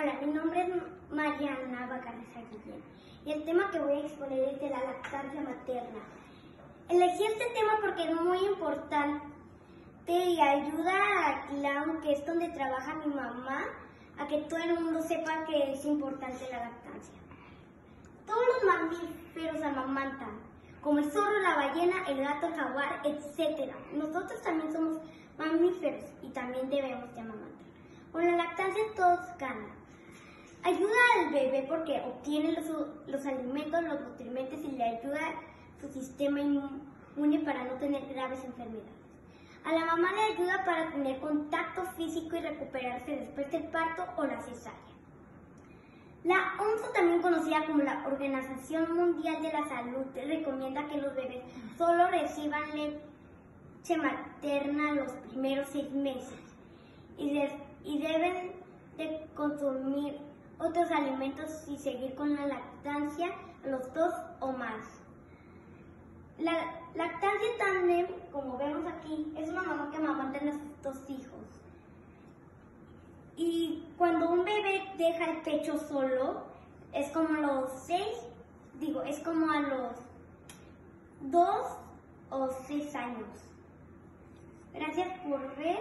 Hola, mi nombre es Mariana Bacarreza Guillén y el tema que voy a exponer es de la lactancia materna. Elegí este tema porque es muy importante y ayuda a Clown, que es donde trabaja mi mamá, a que todo el mundo sepa que es importante la lactancia. Todos los mamíferos amamantan, como el zorro, la ballena, el gato, el jaguar, etc. Nosotros también somos mamíferos y también debemos de amamantar. Con la lactancia todos ganan. Ayuda al bebé porque obtiene los, alimentos, los nutrientes y le ayuda su sistema inmune para no tener graves enfermedades. A la mamá le ayuda para tener contacto físico y recuperarse después del parto o la cesárea. La OMS, también conocida como la Organización Mundial de la Salud, recomienda que los bebés solo reciban leche materna los primeros seis meses y, y deben de consumir otros alimentos y seguir con la lactancia los dos o más. La lactancia también, como vemos aquí, es una mamá que amamanta a nuestros hijos. Y cuando un bebé deja el pecho solo, es como a los seis, digo, es como a los dos o seis años. Gracias por ver.